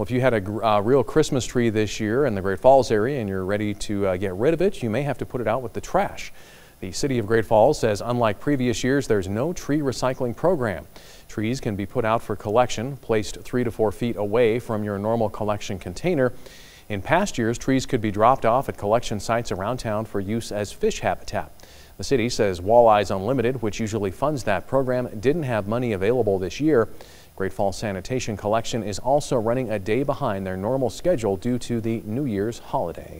Well, if you had a uh, real Christmas tree this year in the Great Falls area and you're ready to uh, get rid of it, you may have to put it out with the trash. The City of Great Falls says unlike previous years, there's no tree recycling program. Trees can be put out for collection, placed three to four feet away from your normal collection container. In past years, trees could be dropped off at collection sites around town for use as fish habitat. The city says Walleyes Unlimited, which usually funds that program, didn't have money available this year. Great Falls Sanitation Collection is also running a day behind their normal schedule due to the New Year's holiday.